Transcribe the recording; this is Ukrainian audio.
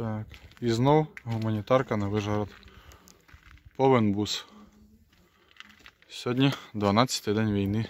Так. І знов гуманітарка на Вижгород. Повен бус. Сьогодні 12 день війни.